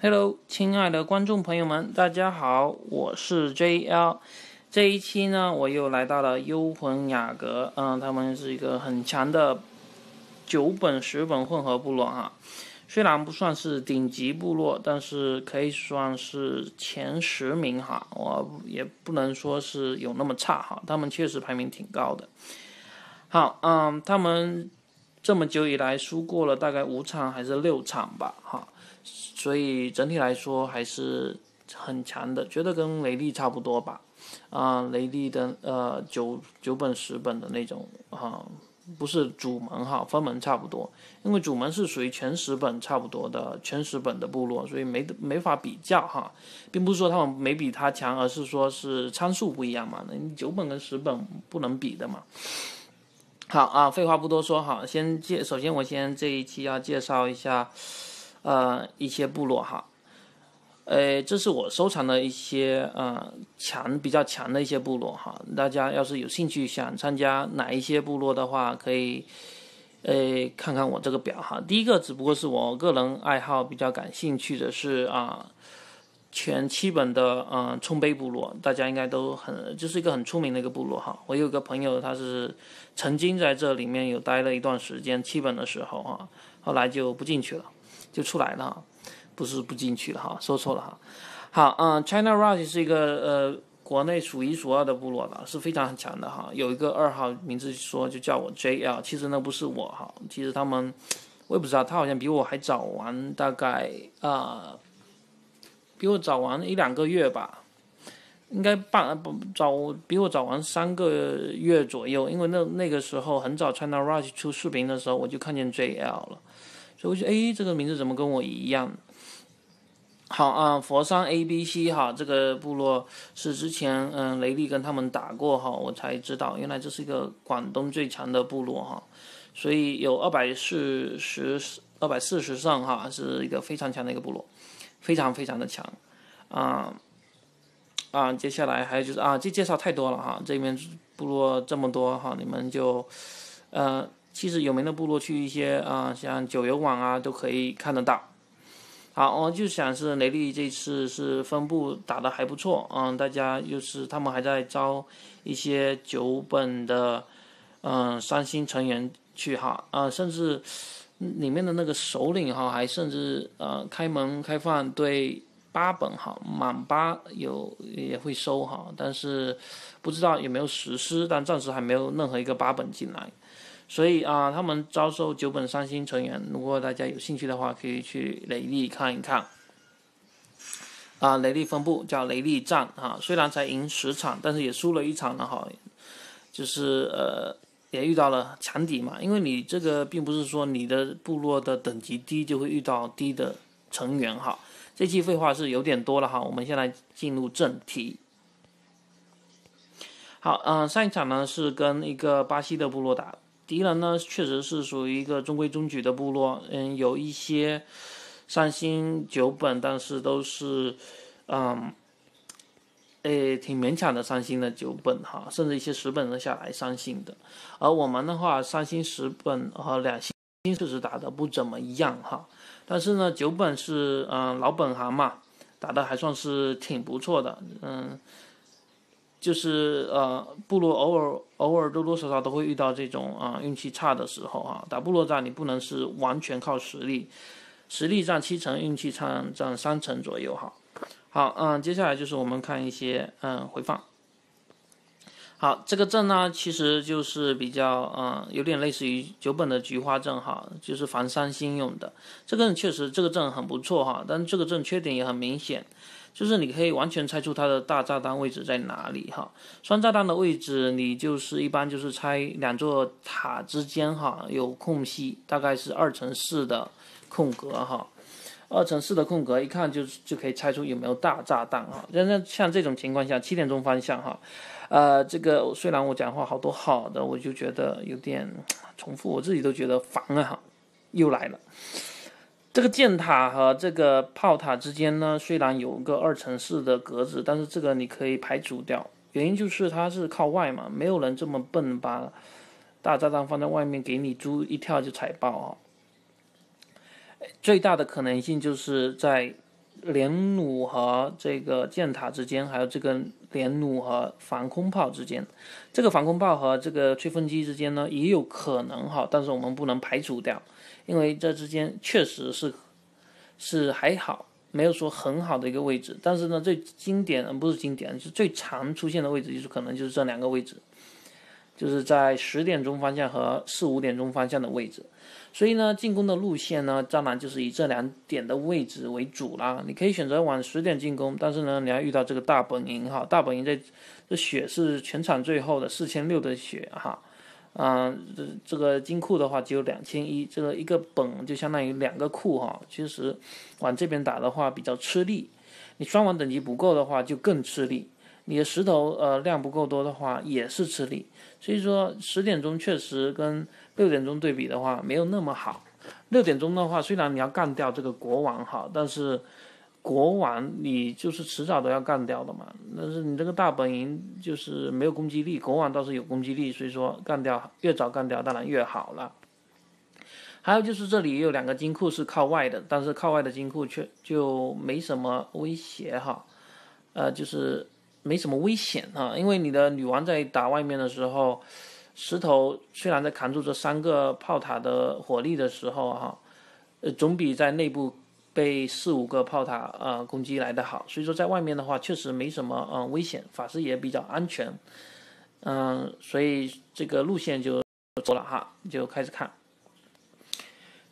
Hello，亲爱的观众朋友们，大家好，我是 JL。这一期呢，我又来到了幽魂雅阁，嗯，他们是一个很强的九本十本混合部落哈。虽然不算是顶级部落，但是可以算是前十名哈。我也不能说是有那么差哈，他们确实排名挺高的。好，嗯，他们这么久以来输过了大概五场还是六场吧，哈。所以整体来说还是很强的，觉得跟雷利差不多吧。啊，雷利的呃九九本十本的那种啊，不是主门哈，分门差不多。因为主门是属于全十本差不多的全十本的部落，所以没没法比较哈，并不是说他们没比他强，而是说是参数不一样嘛。那九本跟十本不能比的嘛。好啊，废话不多说哈，先介首先我先这一期要介绍一下。呃，一些部落哈，呃，这是我收藏的一些呃强比较强的一些部落哈。大家要是有兴趣想参加哪一些部落的话，可以呃看看我这个表哈。第一个只不过是我个人爱好比较感兴趣的是啊，全七本的嗯冲杯部落，大家应该都很就是一个很出名的一个部落哈。我有个朋友他是曾经在这里面有待了一段时间，七本的时候哈，后来就不进去了。就出来了哈，不是不进去了哈，说错了哈。好，嗯，China Rush 是一个呃国内数一数二的部落了，是非常强的哈。有一个二号名字说就叫我 JL，其实那不是我哈，其实他们我也不知道，他好像比我还早玩大概啊，比我早完一两个月吧，应该半不早比我早完三个月左右，因为那那个时候很早 China Rush 出视频的时候，我就看见 JL 了。所以我觉得，哎，这个名字怎么跟我一样？好啊，佛山 A B C 哈，这个部落是之前嗯雷利跟他们打过哈，我才知道原来这是一个广东最强的部落哈，所以有二百四十二百四十胜哈，是一个非常强的一个部落，非常非常的强啊啊，接下来还有就是啊，这介绍太多了哈，这边部落这么多哈，你们就呃。其实有名的部落去一些啊，像九游网啊，都可以看得到。好，我就想是雷利这次是分部打的还不错，嗯，大家又是他们还在招一些九本的嗯三星成员去哈，啊，甚至里面的那个首领哈，还甚至呃开门开放对八本哈满八有也会收哈，但是不知道有没有实施，但暂时还没有任何一个八本进来。所以啊，他们招收九本三星成员，如果大家有兴趣的话，可以去雷利看一看。啊，雷利分部叫雷利战啊，虽然才赢十场，但是也输了一场了哈，就是呃，也遇到了强敌嘛。因为你这个并不是说你的部落的等级低就会遇到低的成员哈。这期废话是有点多了哈，我们先来进入正题。好，嗯，上一场呢是跟一个巴西的部落打。敌人呢，确实是属于一个中规中矩的部落，嗯，有一些三星九本，但是都是，嗯，诶，挺勉强的三星的九本哈，甚至一些十本的下来三星的，而我们的话，三星十本和两星确实打的不怎么样哈，但是呢，九本是嗯老本行嘛，打的还算是挺不错的，嗯。就是呃，部落偶尔偶尔多多少少都会遇到这种啊运气差的时候哈。打部落战你不能是完全靠实力，实力占七成，运气占占三成左右哈。好，嗯，接下来就是我们看一些嗯回放。好，这个阵呢其实就是比较嗯有点类似于九本的菊花阵哈，就是防三星用的。这个确实这个阵很不错哈，但这个阵缺点也很明显。就是你可以完全猜出它的大炸弹位置在哪里哈，双炸弹的位置你就是一般就是猜两座塔之间哈有空隙，大概是二乘四的空格哈，二乘四的空格一看就就可以猜出有没有大炸弹哈。那像这种情况下七点钟方向哈，呃，这个虽然我讲话好多好的，我就觉得有点重复，我自己都觉得烦啊哈，又来了。这个箭塔和这个炮塔之间呢，虽然有个二乘四的格子，但是这个你可以排除掉。原因就是它是靠外嘛，没有人这么笨把大炸弹放在外面给你猪一跳就踩爆啊。最大的可能性就是在连弩和这个箭塔之间，还有这个连弩和防空炮之间，这个防空炮和这个吹风机之间呢，也有可能哈，但是我们不能排除掉，因为这之间确实是是还好，没有说很好的一个位置，但是呢，最经典不是经典，是最常出现的位置，就是可能就是这两个位置，就是在十点钟方向和四五点钟方向的位置。所以呢，进攻的路线呢，当然就是以这两点的位置为主啦。你可以选择往十点进攻，但是呢，你要遇到这个大本营哈，大本营这这血是全场最后的四千六的血哈，嗯，这这个金库的话只有两千一，这个一个本就相当于两个库哈。其实往这边打的话比较吃力，你双王等级不够的话就更吃力，你的石头呃量不够多的话也是吃力。所以说十点钟确实跟。六点钟对比的话没有那么好，六点钟的话虽然你要干掉这个国王哈，但是国王你就是迟早都要干掉的嘛。但是你这个大本营就是没有攻击力，国王倒是有攻击力，所以说干掉越早干掉当然越好了。还有就是这里也有两个金库是靠外的，但是靠外的金库却就没什么威胁哈，呃就是没什么危险哈，因为你的女王在打外面的时候。石头虽然在扛住这三个炮塔的火力的时候，哈，呃，总比在内部被四五个炮塔呃攻击来的好。所以说，在外面的话，确实没什么呃危险，法师也比较安全。嗯，所以这个路线就走了哈，就开始看。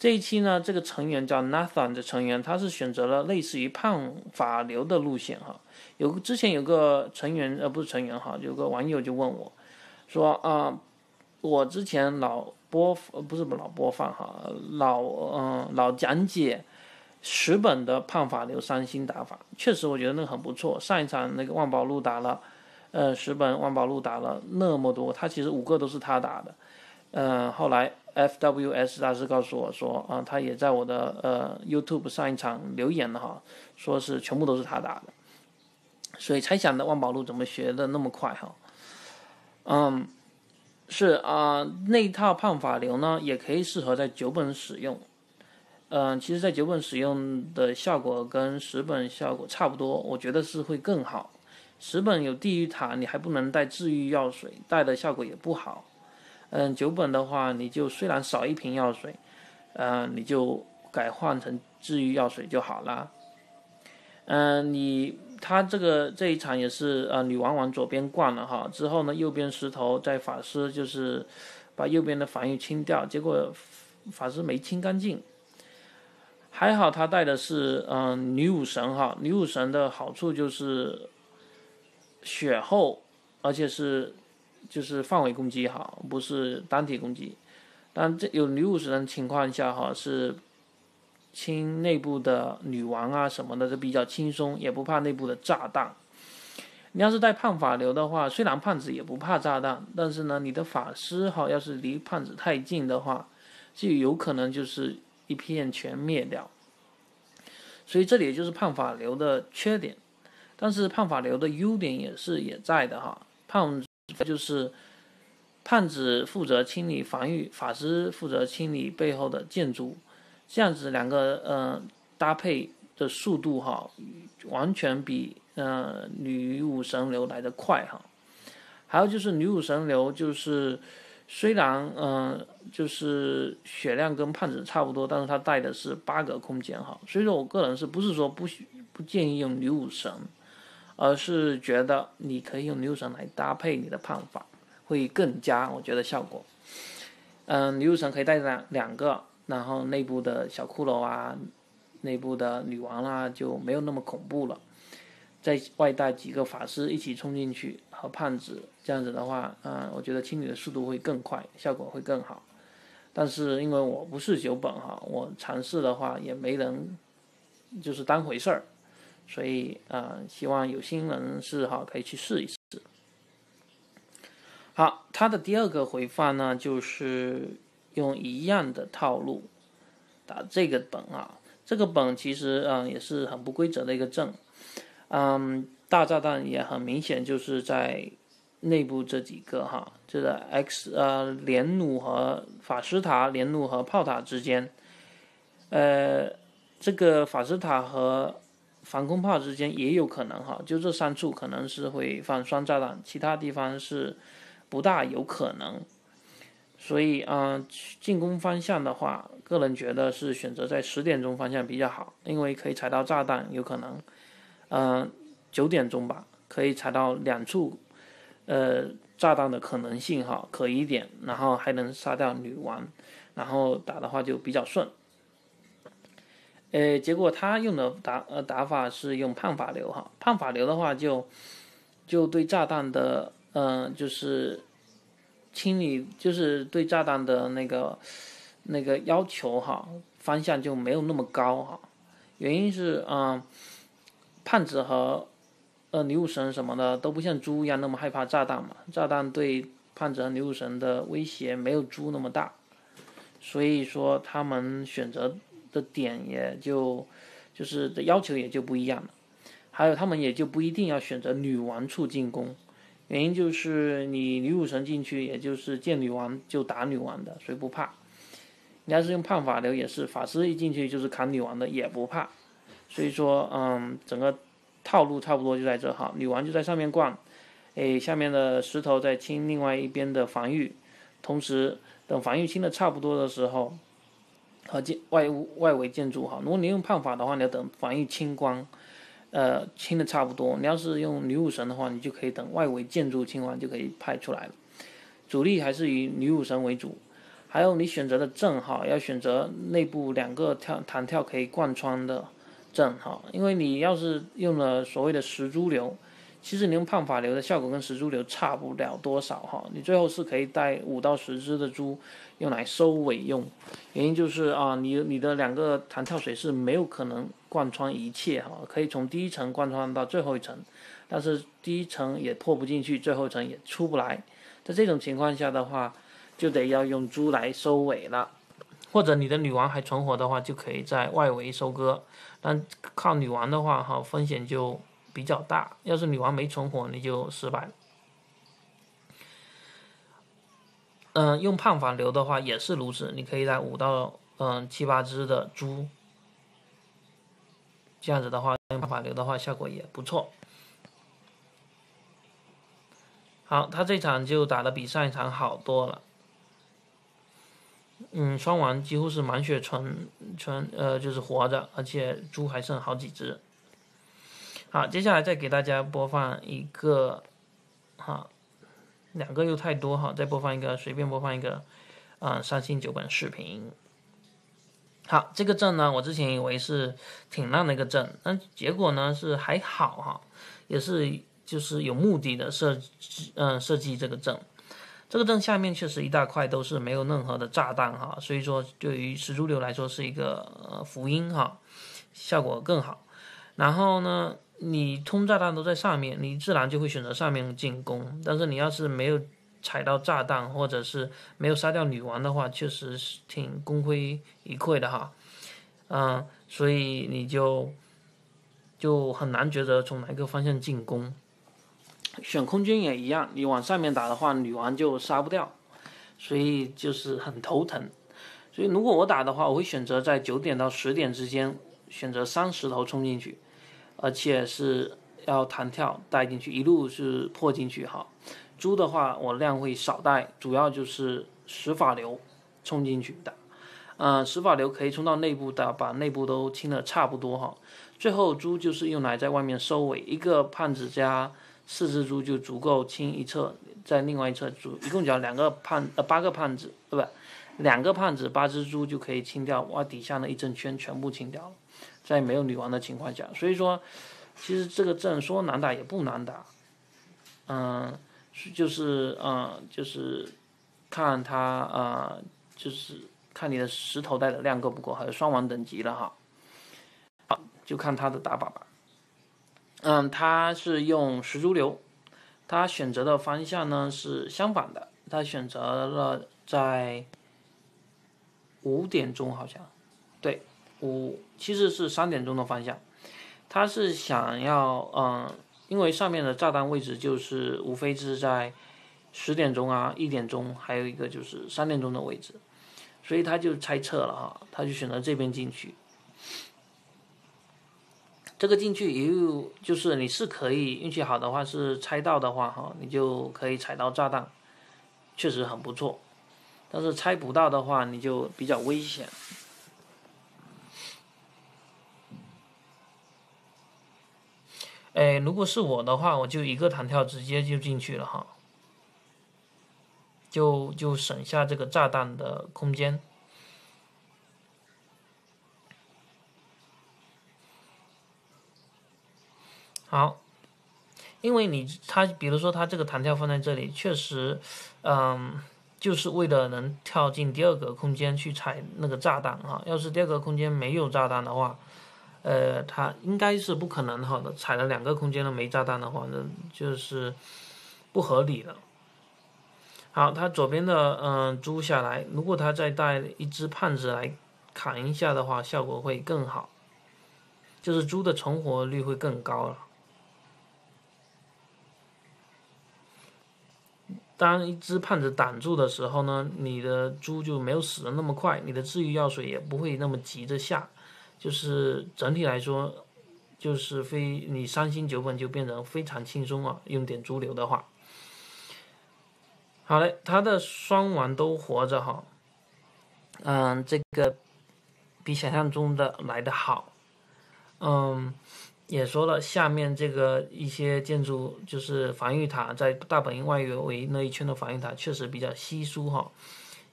这一期呢，这个成员叫 Nathan 的成员，他是选择了类似于胖法流的路线哈。有之前有个成员呃不是成员哈，有个网友就问我，说啊。我之前老播呃不是不老播放哈，老嗯老讲解十本的胖法流三星打法，确实我觉得那个很不错。上一场那个万宝路打了，呃十本万宝路打了那么多，他其实五个都是他打的。嗯，后来 FWS 大师告诉我说，啊他也在我的呃 YouTube 上一场留言了哈，说是全部都是他打的，所以猜想的万宝路怎么学的那么快哈？嗯。是啊，那一套判法流呢，也可以适合在九本使用。嗯，其实，在九本使用的效果跟十本效果差不多，我觉得是会更好。十本有地狱塔，你还不能带治愈药水，带的效果也不好。嗯，九本的话，你就虽然少一瓶药水，嗯，你就改换成治愈药水就好了。嗯，你。他这个这一场也是呃女王往左边灌了哈，之后呢右边石头在法师就是把右边的防御清掉，结果法师没清干净。还好他带的是嗯女武神哈，女武神的好处就是血厚，而且是就是范围攻击哈，不是单体攻击。但这有女武神的情况下哈是。清内部的女王啊什么的就比较轻松，也不怕内部的炸弹。你要是带胖法流的话，虽然胖子也不怕炸弹，但是呢，你的法师哈要是离胖子太近的话，就有可能就是一片全灭掉。所以这里就是胖法流的缺点，但是胖法流的优点也是也在的哈。胖就是胖子负责清理防御，法师负责清理背后的建筑。这样子两个呃搭配的速度哈，完全比呃女武神流来的快哈。还有就是女武神流就是虽然嗯就是血量跟胖子差不多，但是它带的是八个空间哈。所以说我个人是不是说不不建议用女武神，而是觉得你可以用牛神来搭配你的胖法，会更加我觉得效果。嗯，牛神可以带两两个。然后内部的小骷髅啊，内部的女王啦就没有那么恐怖了。再外带几个法师一起冲进去和胖子，这样子的话，嗯，我觉得清理的速度会更快，效果会更好。但是因为我不是九本哈，我尝试的话也没人就是当回事儿，所以啊，希望有心人士哈可以去试一试。好，它的第二个回放呢就是。用一样的套路打这个本啊，这个本其实嗯也是很不规则的一个阵，嗯，大炸弹也很明显就是在内部这几个哈，就是 X 呃连弩和法师塔、连弩和炮塔之间，呃，这个法师塔和防空炮之间也有可能哈，就这三处可能是会放双炸弹，其他地方是不大有可能。所以啊，进攻方向的话，个人觉得是选择在十点钟方向比较好，因为可以踩到炸弹，有可能，嗯，九点钟吧，可以踩到两处，呃，炸弹的可能性哈，可疑点，然后还能杀掉女王，然后打的话就比较顺。呃，结果他用的打呃打法是用判法流哈，判法流的话就就对炸弹的嗯就是。清理就是对炸弹的那个那个要求哈，方向就没有那么高哈。原因是嗯，胖子和呃女武神什么的都不像猪一样那么害怕炸弹嘛，炸弹对胖子和女武神的威胁没有猪那么大，所以说他们选择的点也就就是的要求也就不一样了，还有他们也就不一定要选择女王处进攻。原因就是你女武神进去，也就是见女王就打女王的，所以不怕。你要是用判法流也是，法师一进去就是砍女王的，也不怕。所以说，嗯，整个套路差不多就在这哈，女王就在上面逛，哎，下面的石头在清另外一边的防御，同时等防御清的差不多的时候，和建外屋外围建筑哈，如果你用判法的话，你要等防御清光。呃，清的差不多。你要是用女武神的话，你就可以等外围建筑清完就可以派出来了。主力还是以女武神为主。还有你选择的阵哈，要选择内部两个跳弹跳可以贯穿的阵哈，因为你要是用了所谓的十珠流，其实你用判法流的效果跟十珠流差不了多少哈。你最后是可以带五到十只的猪用来收尾用。原因就是啊，你你的两个弹跳水是没有可能。贯穿一切哈，可以从第一层贯穿到最后一层，但是第一层也破不进去，最后一层也出不来。在这种情况下的话，就得要用猪来收尾了，或者你的女王还存活的话，就可以在外围收割。但靠女王的话哈，风险就比较大。要是女王没存活，你就失败了。嗯，用胖法流的话也是如此，你可以在五到嗯七八只的猪。这样子的话，用法流的话，效果也不错。好，他这场就打的比上一场好多了。嗯，双王几乎是满血存存，呃，就是活着，而且猪还剩好几只。好，接下来再给大家播放一个，哈，两个又太多哈，再播放一个，随便播放一个，啊，三星九本视频。好，这个证呢，我之前以为是挺烂的一个证，但结果呢是还好哈，也是就是有目的的设计，嗯，设计这个证。这个证下面确实一大块都是没有任何的炸弹哈，所以说对于石柱流来说是一个呃福音哈，效果更好。然后呢，你通炸弹都在上面，你自然就会选择上面进攻。但是你要是没有踩到炸弹，或者是没有杀掉女王的话，确实是挺功亏一篑的哈，嗯，所以你就就很难抉择从哪个方向进攻。选空军也一样，你往上面打的话，女王就杀不掉，所以就是很头疼。所以如果我打的话，我会选择在九点到十点之间选择三十头冲进去，而且是要弹跳带进去，一路是破进去哈。猪的话，我量会少带，主要就是石法流冲进去的，嗯，石法流可以冲到内部的，把内部都清的差不多哈。最后猪就是用来在外面收尾，一个胖子加四只猪就足够清一侧，在另外一侧猪，一共只要两个胖呃八个胖子，对吧？两个胖子八只猪就可以清掉哇底下那一整圈全部清掉了，在没有女王的情况下，所以说其实这个阵说难打也不难打，嗯。就是嗯，就是看他啊，就是看你的石头带的量够不够，还有双王等级了哈。好，就看他的打法吧。嗯，他是用石珠流，他选择的方向呢是相反的，他选择了在五点钟好像，对，五其实是三点钟的方向，他是想要嗯。因为上面的炸弹位置就是无非是在十点钟啊、一点钟，还有一个就是三点钟的位置，所以他就猜测了哈，他就选择这边进去。这个进去也有，就是你是可以运气好的话是猜到的话哈，你就可以踩到炸弹，确实很不错。但是猜不到的话，你就比较危险。哎，如果是我的话，我就一个弹跳直接就进去了哈，就就省下这个炸弹的空间。好，因为你他比如说他这个弹跳放在这里，确实，嗯，就是为了能跳进第二个空间去踩那个炸弹哈。要是第二个空间没有炸弹的话，呃，他应该是不可能哈的。踩了两个空间都没炸弹的话，那就是不合理的。好，他左边的嗯猪下来，如果他再带一只胖子来砍一下的话，效果会更好，就是猪的存活率会更高了。当一只胖子挡住的时候呢，你的猪就没有死的那么快，你的治愈药水也不会那么急着下，就是整体来说，就是非你三星九本就变成非常轻松啊。用点猪流的话，好嘞，他的双王都活着哈，嗯，这个比想象中的来的好，嗯。也说了，下面这个一些建筑就是防御塔，在大本营外围那一圈的防御塔确实比较稀疏哈。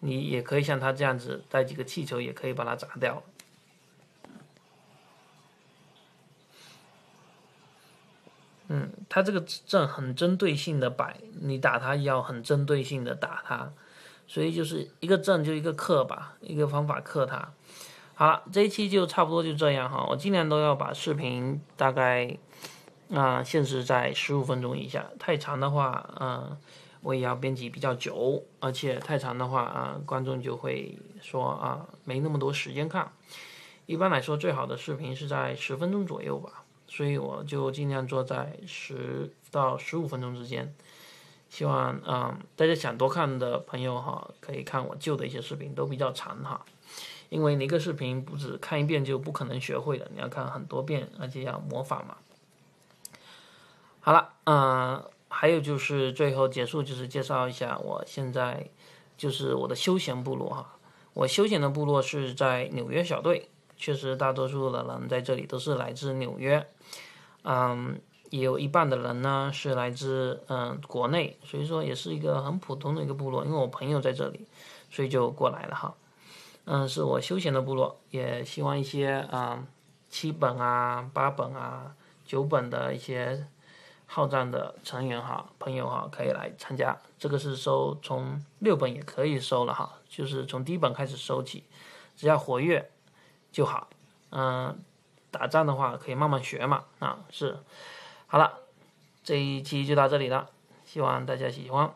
你也可以像他这样子带几个气球，也可以把它砸掉。嗯，他这个阵很针对性的摆，你打他要很针对性的打他，所以就是一个阵就一个克吧，一个方法克他。好了，这一期就差不多就这样哈。我尽量都要把视频大概啊限制在十五分钟以下，太长的话，嗯，我也要编辑比较久，而且太长的话啊，观众就会说啊没那么多时间看。一般来说，最好的视频是在十分钟左右吧，所以我就尽量做在十到十五分钟之间。希望嗯大家想多看的朋友哈，可以看我旧的一些视频，都比较长哈。因为一个视频不止看一遍就不可能学会的，你要看很多遍，而且要模仿嘛。好了，嗯，还有就是最后结束就是介绍一下我现在就是我的休闲部落哈。我休闲的部落是在纽约小队，确实大多数的人在这里都是来自纽约，嗯，也有一半的人呢是来自嗯国内，所以说也是一个很普通的一个部落。因为我朋友在这里，所以就过来了哈。嗯，是我休闲的部落，也希望一些啊七本啊、八本啊、九本的一些好战的成员哈、朋友哈，可以来参加。这个是收从六本也可以收了哈，就是从低本开始收起，只要活跃就好。嗯，打仗的话可以慢慢学嘛啊是。好了，这一期就到这里了，希望大家喜欢。